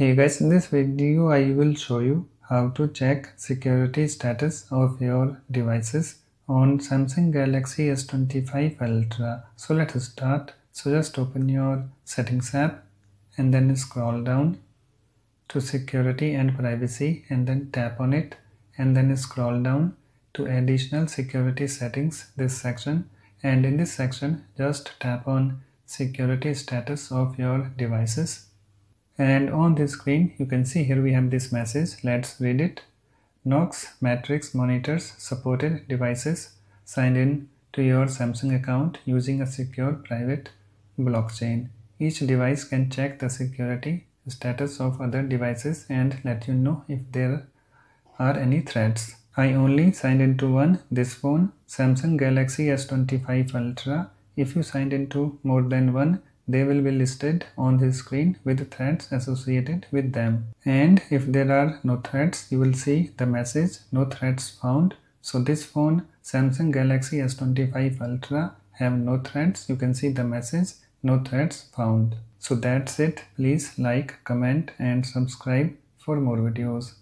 Hey guys, in this video I will show you how to check security status of your devices on Samsung Galaxy S25 Ultra. So let's start. So just open your settings app and then scroll down to security and privacy and then tap on it and then scroll down to additional security settings this section and in this section just tap on security status of your devices and on this screen you can see here we have this message let's read it Knox Matrix monitors supported devices signed in to your Samsung account using a secure private blockchain. Each device can check the security status of other devices and let you know if there are any threats. I only signed into one, this phone, Samsung Galaxy S25 Ultra. If you signed into more than one, they will be listed on the screen with threads associated with them. And if there are no threads, you will see the message no threads found. So this phone Samsung Galaxy S25 Ultra have no threads. You can see the message no threads found. So that's it. Please like, comment and subscribe for more videos.